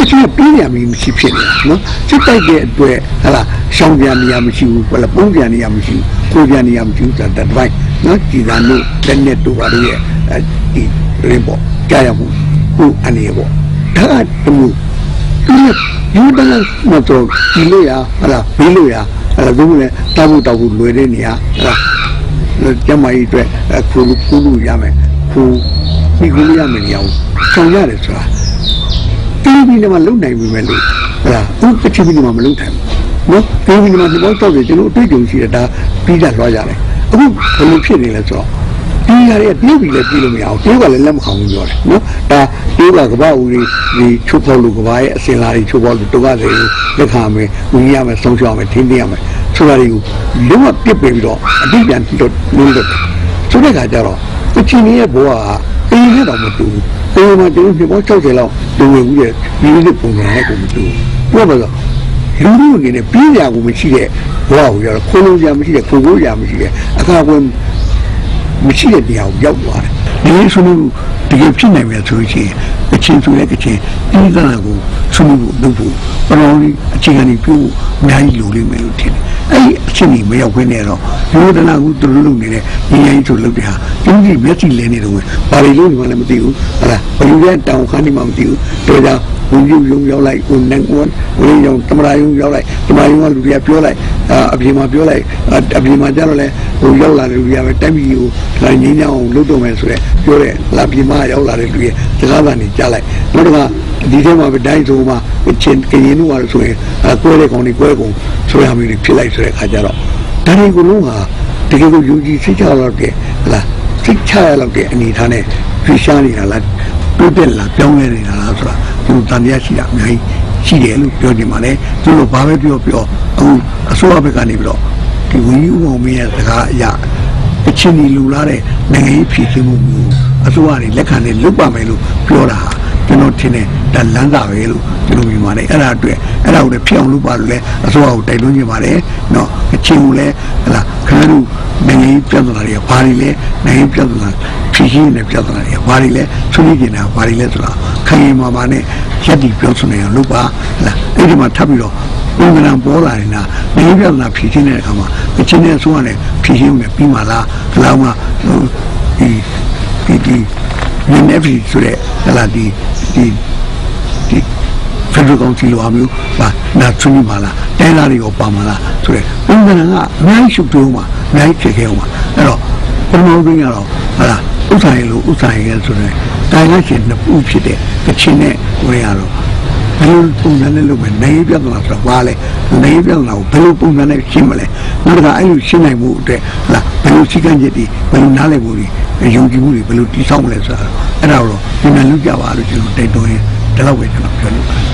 တချို့ပြီးရမီမရှိဖြစ်နေတာနော်စစ်တိုက်တဲ့အတွက်ဟလာရှောင်းပြန်နေရမရှိဘူးဟလာပုံပြန်နေရမရှိဘူးကိုပြန်နေရမရှိဘူးဆိုတာတစ်ပိုင်းနော်ကြည်သာတို့လက်နဲ့တို့ပါတို့ရဲ့ဒီရင်ပေါ့ကြားရမှုခုအနေပေါ့ဒါကတမျိုးဒီယူတန်းမတော်ဒီလို့ရဟလာဘေးလို့ရဟလာဘုံလည်းတောက်ဖို့တောက်ဖို့လွယ်တဲ့နေရာဟလာကျမကြီးအတွက်ခုလူခုလူရမယ်ခုဒီကူရမယ်နေရာကိုဆောင်ရတယ်ဆိုတာ တီဗီနဲ့မှလုံနိုင်ပြီမဲ့လို့ဟလာဥပချီဗီနဲ့မှမလုံနိုင်ဘူးနော်တီဗီနဲ့မှဒီဘောတော့တယ်ကျွန်တော်အတွေ့အကြုံရှိတယ်ဒါပြီးကြလွှားကြတယ်အခုဘယ်လိုဖြစ်နေလဲဆိုတော့ဒီရတဲ့ပြေးပြီလည်းပြေးလို့မရအောင်ပြေးကလည်းလက်မခံဘူးပြောတယ်နော်ဒါပြေးကကပ္ပဦးကြီးဒီချိုးဖောက်လို့ကပ္ပရဲ့အစင်လာတွေချိုးဖောက်လို့တော့ကတွေလက်ခံမယ်ဝင်ရမယ်ဆုံးရှောက်မယ်ထင်းထင်းရမယ်ဆိုတာတွေကိုလုံးဝပြစ်ပယ်ပြီးတော့အတိပြန်တော့လုံးလို့ဆိုတဲ့ခါကျတော့အချင်းရဲ့ဘဝကအေးနဲ့တော့မတူဘူး အေးမှာကျွန်တော်ပြပေါ60လောက်တူဝင်ဦးရဲ့ဒီလိုပုံစံနဲ့ကိုမတူဘူးပြောပါတော့လူလူအနေနဲ့ပြည်ရာကိုမရှိတဲ့ဘဝကိုရတော့ခိုးလို့ရမရှိတဲ့ခိုးကိုရမရှိတဲ့အခါကွယ်မရှိတဲ့နေရာကိုရောက်သွားတယ်။ဒီလိုဆိုလို့တကယ်ဖြစ်နိုင်မယ်ဆိုလို့ရှိရင်အချင်းဆိုတဲ့ကချင်းဒီကနာကိုဆွမှုလုပ်ဖို့ပရောလေးအခြေခံကြီးပြုဖို့အများကြီးလိုလိမ့်မယ်လို့ထင်တယ်။အဲ့ဒီအ ချင်းကြီးမရောက်ခွင့်နဲ့တော့လူဒနာကိုသူတို့လုပ်နေတဲ့ညီညာကြီးဆိုလုပ်တဲ့ဟာဒီကြီးမျက်စိလဲနေတော့ဘာတွေလို့မှလည်းမသိဘူး။ဟုတ်လားဘယ်လိုလဲတောင်ခါနေမှမသိဘူး။ဒါကြောင့်ဝင်ယူရုံရောက်လိုက်ဝင်နေဝင်ဝင်ရုံတမရာရုံရောက်လိုက်တမရာရုံကလူတွေကပြောလိုက် အပြင်မှာပြောလိုက်အပြင်မှာကျတော့လေဟိုရောက်လာတဲ့လူတွေကပဲတက်ပြီးဟိုဒါငင်းညောင်းလုပ်တော့မယ်ဆိုတော့ပြောတယ်လာပြင်မှာရောက်လာတဲ့လူတွေစကားသာနေကြားလိုက်နောက်တစ်ခါဒီထဲမှာပဲတိုင်းဆိုမှချင်းကရင်တို့ကဆိုရင်ကွဲတဲ့ကောင်တွေကွဲကုန်ဆိုရမျိုးတွေဖြစ်လိုက်ဆိုတဲ့အခါကျတော့ဒါတွေကိုလုံးဟာတကယ်ကိုယူကြည်စိတ်ချလောက်တဲ့ဟလားစိတ်ချရလောက်တဲ့အနေထားနဲ့ဖြေရှားနေတာလားတိုးတက်လာပြောင်းလဲနေတာလားဆိုတာသူတန်တရားရှိတာအများကြီး ရှိတယ်လို့ပြောနေပါလေသူတို့ဘာပဲပြောပြောအခုအစိုးရဘက်ကနေပြီးတော့ဒီဝင်းဦးအောင်မင်းရဲ့စကားအရာအချင်းဒီလူလာတဲ့နိုင်ငံရေးဖြစ်မှုမျိုးအစိုးရတွေလက်ခံနဲ့လုပ်ပါမယ်လို့ပြောတာဟာကျွန်တော်ထင်တယ်ဒါလမ်းစာပဲလို့ကျွန်တော်မြင်ပါတယ်အဲ့ဒါအတွက်အဲ့ဒါကိုလည်းဖြစ်အောင်လုပ်ပါလို့လဲအစိုးရကိုတိုက်တွန်းနေပါတယ်เนาะအချင်းကိုလည်းဟလာခဏတို့နိုင်ငံရေးပြဿနာတွေကဘာတွေလဲနိုင်ငံရေးပြဿနာဖြေရှင်းနေတဲ့ပြဿနာတွေကဘာတွေလဲဆွေးနွေးနေတာဘာတွေလဲဆိုတာခိုင်ရင်မာမာနဲ့ ရက်တီပြောဆိုနေအောင်လုပ်ပါဟလာအဲ့ဒီမှာထပ်ပြီးတော့ပုံမှန်ပေါ်လာနေတာနိုင်ငံပြဿနာဖြေရှင်းတဲ့အခါမှာအချင်းနဲ့အစိုးရနဲ့ဖြေရှင်းမယ်ပြီးမှလားဒီလောက်မှဒီဒီဒီနည်းနည်းပြီးဆိုတဲ့ဟလာဒီဒီဒီဖက်ဒရယ်ကောင်စီလိုအမျိုးပါနာချူမီပါလားတိုင်းသားတွေကိုပါမလားဆိုတဲ့ပုံစံကအများကြီးရှုပ်သွင်းမှာအများကြီးဖြစ်ခဲ့အောင်ပါအဲ့တော့ပထမဆုံးကတော့ဟာလားဥစ္စာရေးလို့ဥစ္စာရေးဆိုတဲ့ တိုင်းလိုက်ရှင်နှစ်ခုဖြစ်တဲ့ကချင်နဲ့ကိုရီးယားတော့ဘယ်လိုပုံစံနဲ့လုပ်မယ်နိုင်ပြဿနာဆိုတာဘာလဲနိုင်ပြဿနာကိုဘယ်လိုပုံစံနဲ့ရှင်းမလဲနောက်တစ်ခါအဲ့လိုရှင်းနိုင်မှုအတွက်ဟလားဘယ်လိုစည်းကမ်းချက်တွေဘယ်လိုနားလည်မှုတွေယုံကြည်မှုတွေဘယ်လိုတည်ဆောက်မလဲဆိုတာအဲ့ဒါတော့ဒီမှာလုပ်ကြပါလို့ကျွန်တော်တိုက်တွန်းရင်ဒီလောက်ပဲကျွန်တော်ပြောလို့ပါတယ်